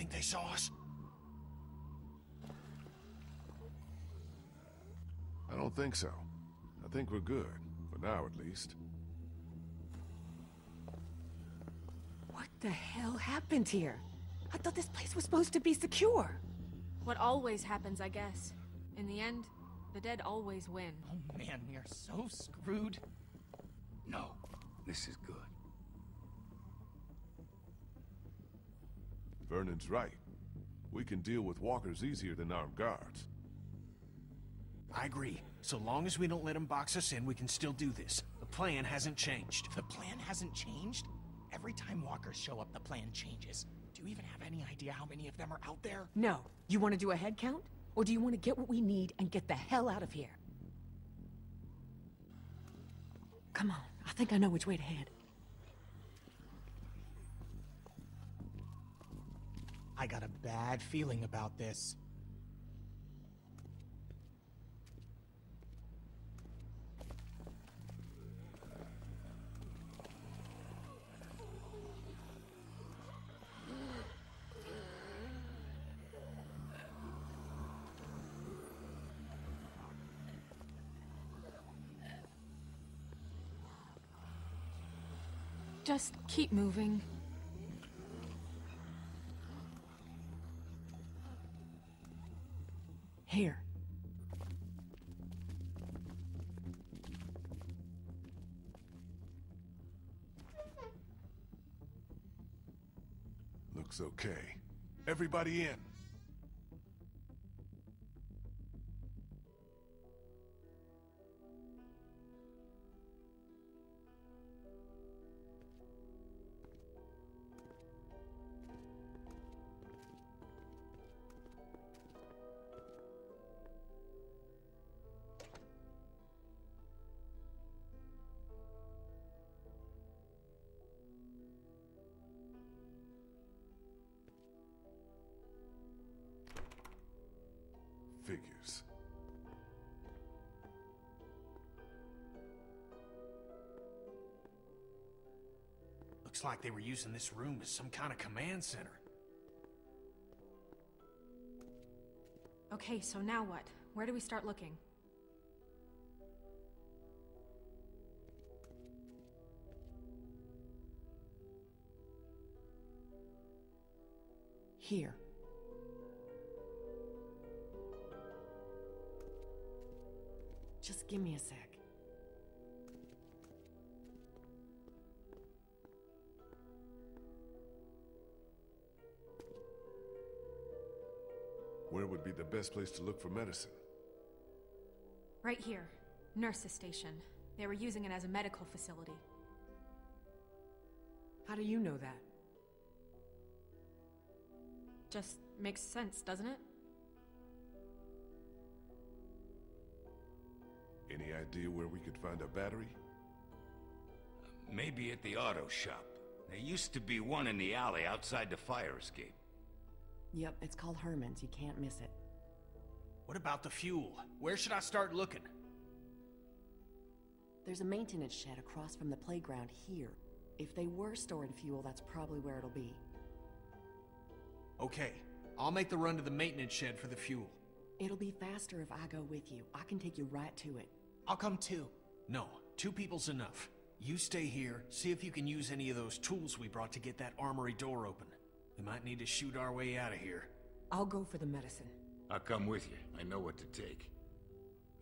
You think they saw us? I don't think so. I think we're good. For now, at least. What the hell happened here? I thought this place was supposed to be secure. What always happens, I guess. In the end, the dead always win. Oh man, we are so screwed. No, this is good. Vernon's right. We can deal with walkers easier than armed guards. I agree. So long as we don't let them box us in, we can still do this. The plan hasn't changed. The plan hasn't changed? Every time walkers show up, the plan changes. Do you even have any idea how many of them are out there? No. You want to do a head count? Or do you want to get what we need and get the hell out of here? Come on. I think I know which way to head. I got a bad feeling about this. Just keep moving. Here. Looks okay. Everybody in. Figures. Looks like they were using this room as some kind of command center. Okay, so now what? Where do we start looking? Here. Just give me a sec. Where would be the best place to look for medicine? Right here. Nurse's station. They were using it as a medical facility. How do you know that? Just makes sense, doesn't it? Idea where we could find a battery? Maybe at the auto shop. There used to be one in the alley outside the fire escape. Yep, it's called Herman's. You can't miss it. What about the fuel? Where should I start looking? There's a maintenance shed across from the playground here. If they were storing fuel, that's probably where it'll be. Okay, I'll make the run to the maintenance shed for the fuel. It'll be faster if I go with you. I can take you right to it. I'll come too. No, two people's enough. You stay here, see if you can use any of those tools we brought to get that armory door open. We might need to shoot our way out of here. I'll go for the medicine. I'll come with you. I know what to take.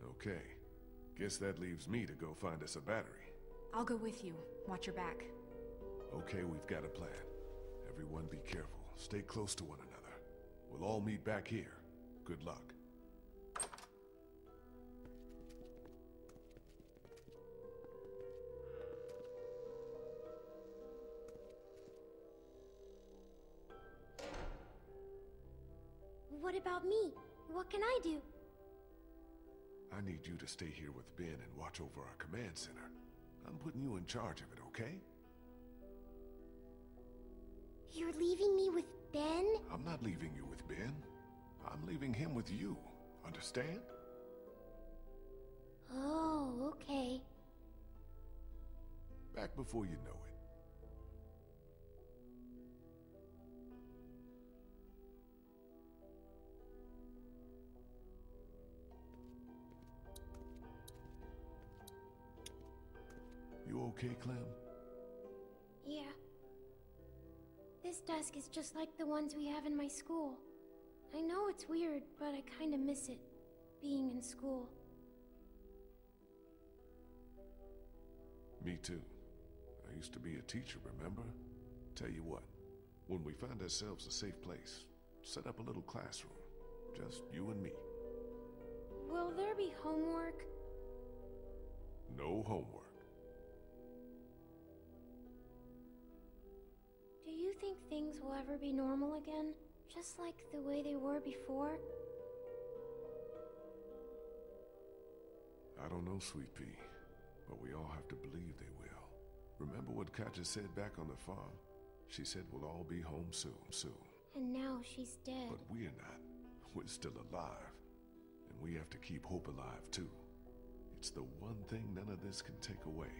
Okay. Guess that leaves me to go find us a battery. I'll go with you. Watch your back. Okay, we've got a plan. Everyone be careful. Stay close to one another. We'll all meet back here. Good luck. About me? What can I do? I need you to stay here with Ben and watch over our command center. I'm putting you in charge of it, okay? You're leaving me with Ben? I'm not leaving you with Ben. I'm leaving him with you. Understand? Oh, okay. Back before you know it. Okay, Clem? Yeah. This desk is just like the ones we have in my school. I know it's weird, but I kinda miss it, being in school. Me too. I used to be a teacher, remember? Tell you what, when we find ourselves a safe place, set up a little classroom. Just you and me. Will there be homework? No homework. Think things will ever be normal again? Just like the way they were before? I don't know, Sweet Pea, but we all have to believe they will. Remember what Katja said back on the farm? She said we'll all be home soon, soon. And now she's dead. But we're not. We're still alive. And we have to keep hope alive, too. It's the one thing none of this can take away.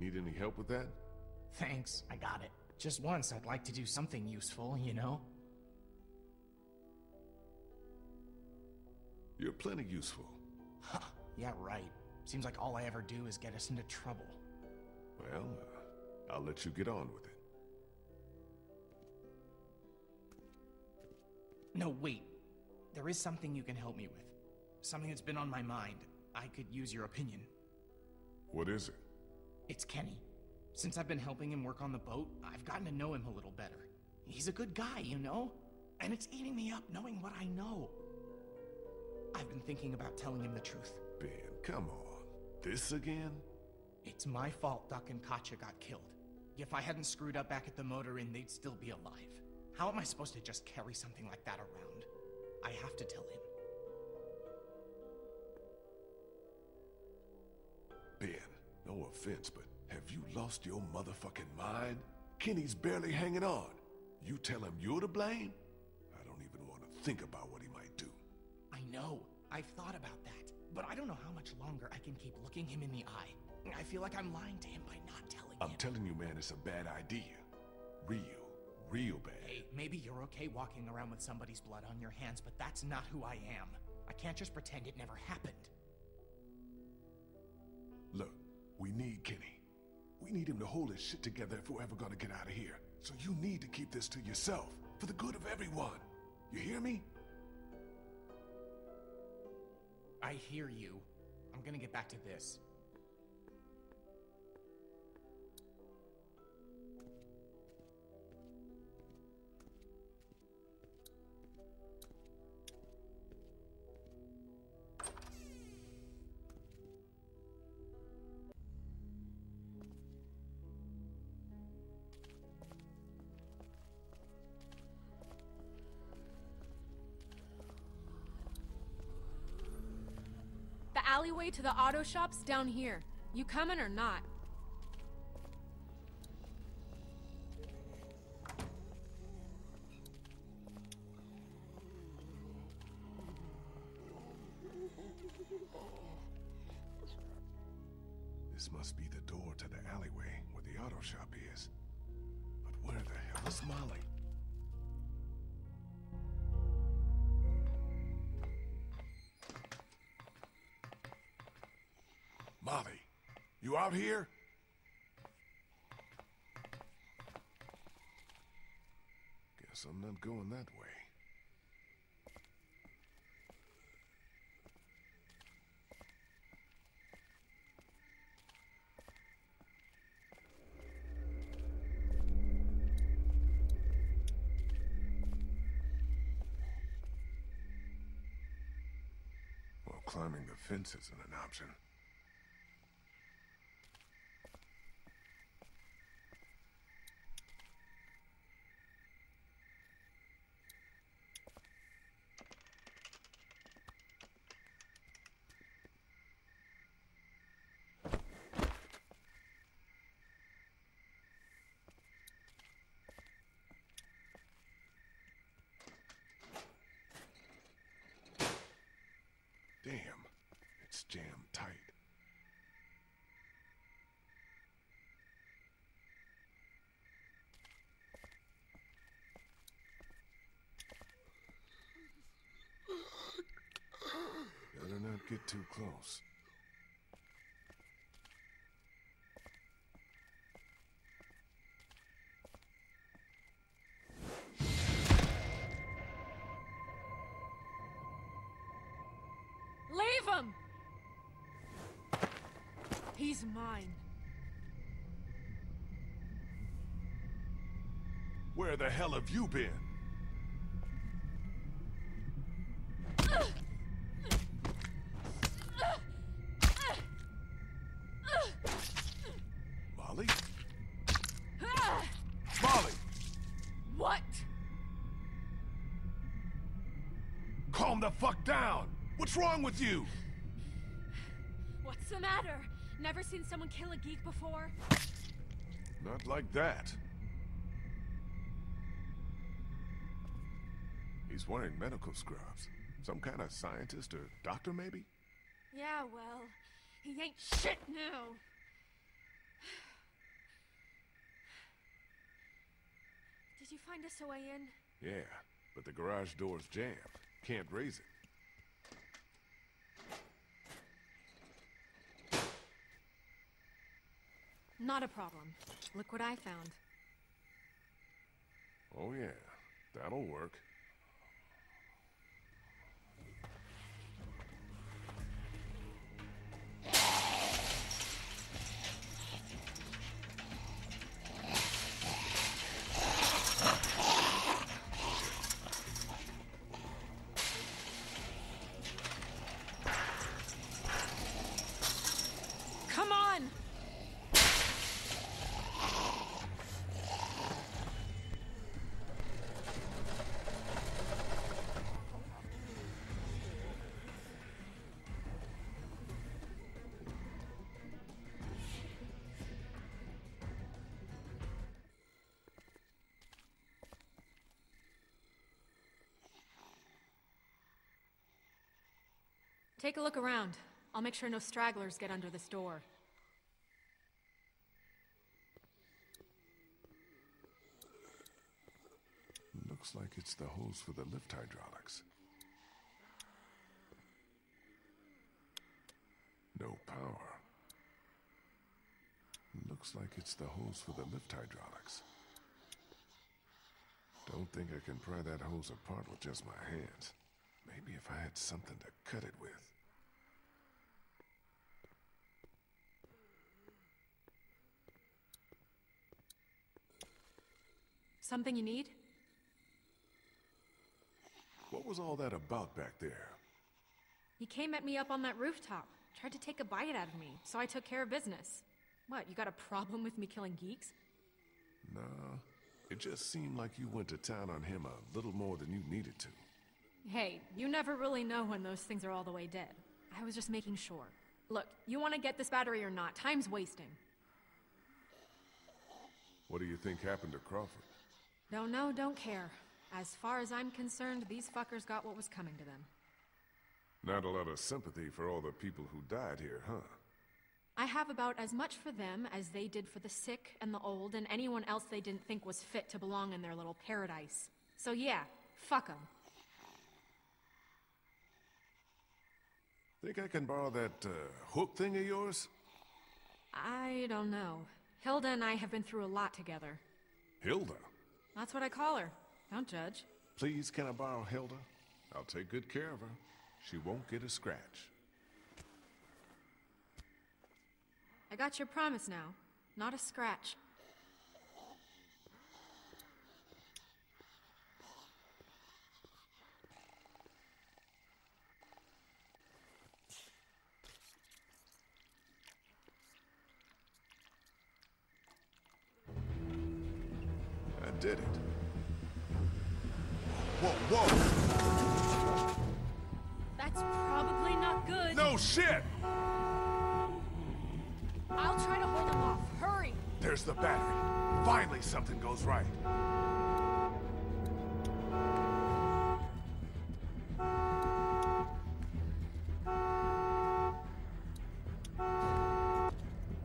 Need any help with that? Thanks, I got it. Just once, I'd like to do something useful, you know? You're plenty useful. Huh, yeah, right. Seems like all I ever do is get us into trouble. Well, uh, I'll let you get on with it. No, wait. There is something you can help me with. Something that's been on my mind. I could use your opinion. What is it? It's Kenny. Since I've been helping him work on the boat, I've gotten to know him a little better. He's a good guy, you know? And it's eating me up knowing what I know. I've been thinking about telling him the truth. Ben, come on. This again? It's my fault Duck and Katja got killed. If I hadn't screwed up back at the motor inn, they'd still be alive. How am I supposed to just carry something like that around? I have to tell him. Ben, no offense, but have you lost your motherfucking mind? Kenny's barely hanging on. You tell him you're to blame? I don't even want to think about what he might do. I know. I've thought about that. But I don't know how much longer I can keep looking him in the eye. I feel like I'm lying to him by not telling I'm him. telling you, man, it's a bad idea. Real, real bad. Hey, maybe you're okay walking around with somebody's blood on your hands, but that's not who I am. I can't just pretend it never happened. We need Kenny. We need him to hold his shit together if we're ever gonna get out of here. So you need to keep this to yourself, for the good of everyone. You hear me? I hear you. I'm gonna get back to this. Alleyway to the auto shop's down here. You coming or not? This must be the door to the alleyway where the auto shop is. But where the hell is Molly? Molly, you out here? Guess I'm not going that way. Well, climbing the fence isn't an option. Damn, it's jammed tight. get too close. Leave him! He's mine. Where the hell have you been? Molly? Molly! What? Calm the fuck down! What's wrong with you? What's the matter? Never seen someone kill a geek before? Not like that. He's wearing medical scrubs. Some kind of scientist or doctor, maybe? Yeah, well, he ain't shit now. Did you find us a way in? Yeah, but the garage door's jammed. Can't raise it. Not a problem. Look what I found. Oh yeah, that'll work. Take a look around. I'll make sure no stragglers get under this door. Looks like it's the hose for the lift hydraulics. No power. Looks like it's the hose for the lift hydraulics. Don't think I can pry that hose apart with just my hands. Maybe if I had something to cut it with. Something you need? What was all that about back there? He came at me up on that rooftop, tried to take a bite out of me, so I took care of business. What, you got a problem with me killing geeks? Nah, it just seemed like you went to town on him a little more than you needed to. Hey, you never really know when those things are all the way dead. I was just making sure. Look, you want to get this battery or not? Time's wasting. What do you think happened to Crawford? Don't know, don't care. As far as I'm concerned, these fuckers got what was coming to them. Not a lot of sympathy for all the people who died here, huh? I have about as much for them as they did for the sick and the old and anyone else they didn't think was fit to belong in their little paradise. So yeah, fuck them. Think I can borrow that uh, hook thing of yours? I don't know. Hilda and I have been through a lot together. Hilda? That's what I call her. Don't judge. Please, can I borrow Hilda? I'll take good care of her. She won't get a scratch. I got your promise now. Not a scratch.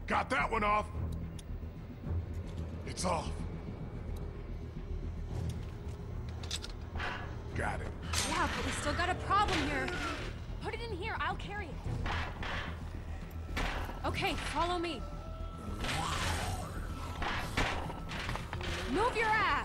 Got that one off. It's off. Got it. Yeah, but we still got a problem here. Put it in here. I'll carry it. Okay, follow me. Move your ass!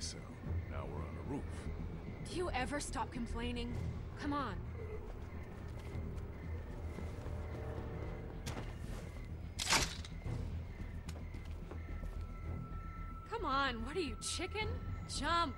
So now we're on a roof. Do you ever stop complaining? Come on. Come on, what are you, chicken? Jump!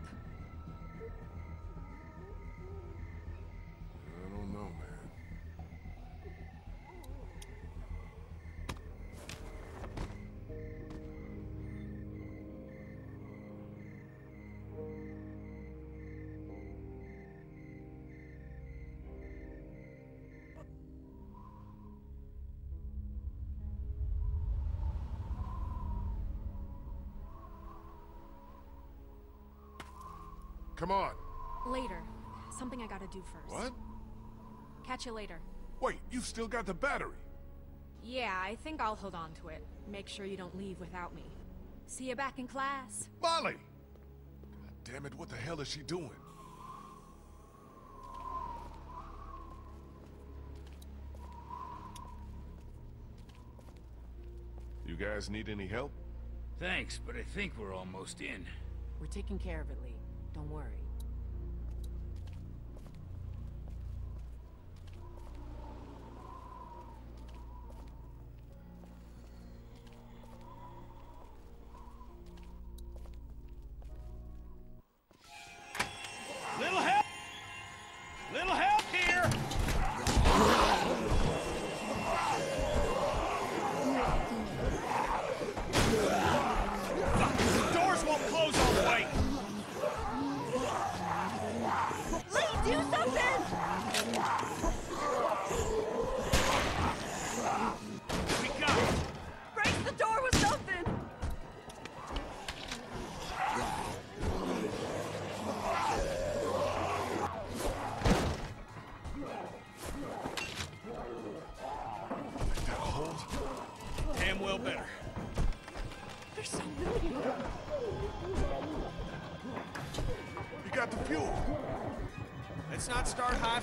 Come on. Later. Something I gotta do first. What? Catch you later. Wait, you've still got the battery. Yeah, I think I'll hold on to it. Make sure you don't leave without me. See you back in class. Molly! God damn it, what the hell is she doing? You guys need any help? Thanks, but I think we're almost in. We're taking care of it, Lee. Don't worry.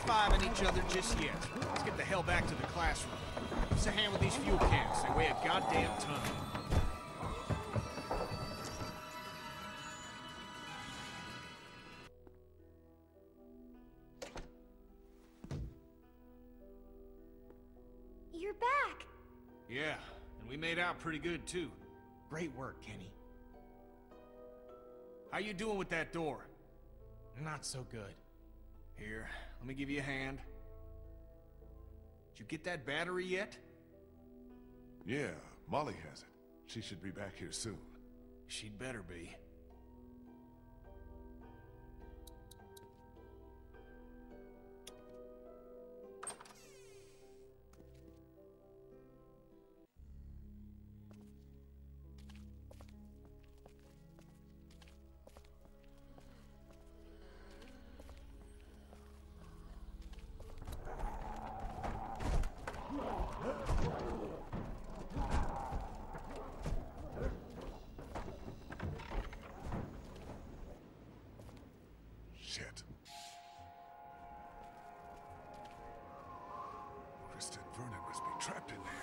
High-fiving each other just yet. Let's get the hell back to the classroom. Give us a hand with these fuel cans. They weigh a goddamn ton. You're back! Yeah, and we made out pretty good, too. Great work, Kenny. How you doing with that door? Not so good. Here, let me give you a hand. Did you get that battery yet? Yeah, Molly has it. She should be back here soon. She'd better be. Trapped in there.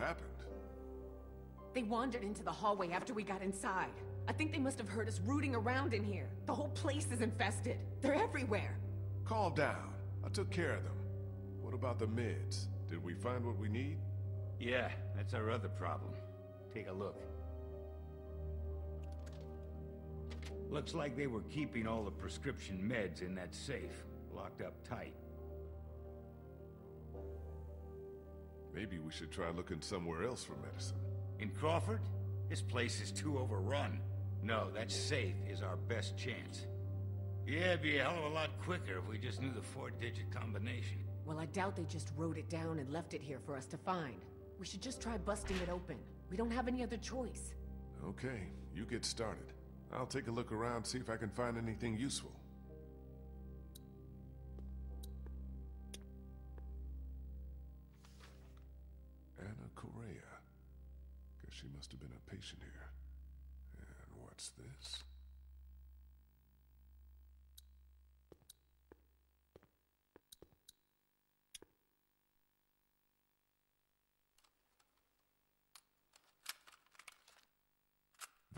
Happened? They wandered into the hallway after we got inside. I think they must have heard us rooting around in here. The whole place is infested. They're everywhere. Calm down. I took care of them. What about the meds? Did we find what we need? Yeah, that's our other problem. Take a look. Looks like they were keeping all the prescription meds in that safe, locked up tight. Maybe we should try looking somewhere else for medicine. In Crawford? This place is too overrun. No, that safe is our best chance. Yeah, it'd be a hell of a lot quicker if we just knew the four-digit combination. Well, I doubt they just wrote it down and left it here for us to find. We should just try busting it open. We don't have any other choice. Okay, you get started. I'll take a look around, see if I can find anything useful.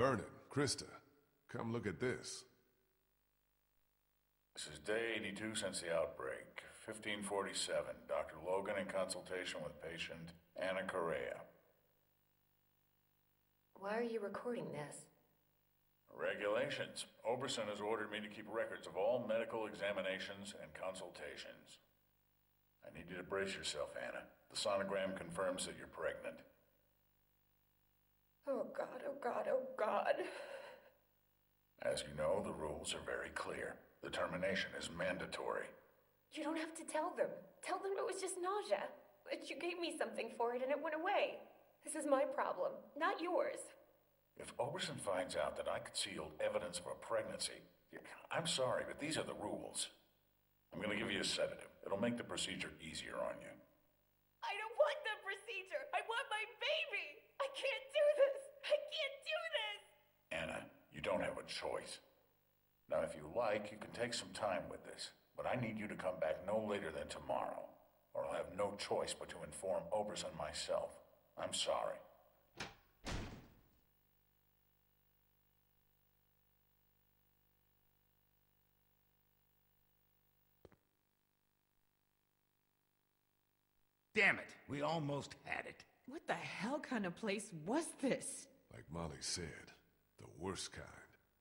Vernon, Christa, come look at this. This is day 82 since the outbreak. 1547. Dr. Logan in consultation with patient Anna Correa. Why are you recording this? Regulations. Oberson has ordered me to keep records of all medical examinations and consultations. I need you to brace yourself, Anna. The sonogram confirms that you're pregnant. Oh god, oh god, oh god. As you know, the rules are very clear. The termination is mandatory. You don't have to tell them. Tell them it was just nausea. But you gave me something for it and it went away. This is my problem, not yours. If Oberson finds out that I concealed evidence of a pregnancy, I'm sorry, but these are the rules. I'm gonna give you a sedative. It'll make the procedure easier on you. I don't want the procedure. I want my baby. I can't do this. I can't do this. Anna, you don't have a choice. Now, if you like, you can take some time with this, but I need you to come back no later than tomorrow, or I'll have no choice but to inform Oberson myself. I'm sorry. Damn it, we almost had it. What the hell kind of place was this? Like Molly said, the worst kind.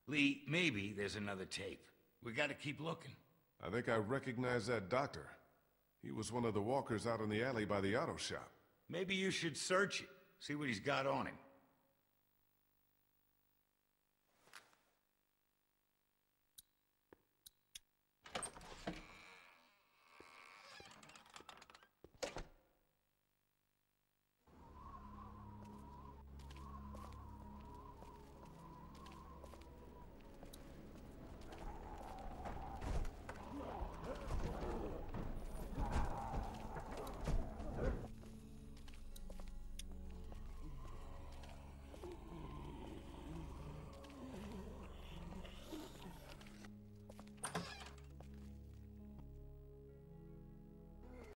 Lee, maybe there's another tape. We gotta keep looking. I think I recognize that doctor. He was one of the walkers out in the alley by the auto shop. Maybe you should search it, see what he's got on him.